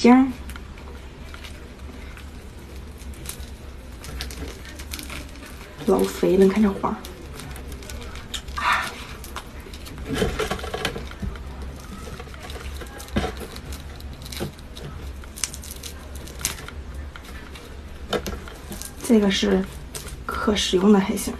行，老肥了，你看这花。这个是可食用的，还行。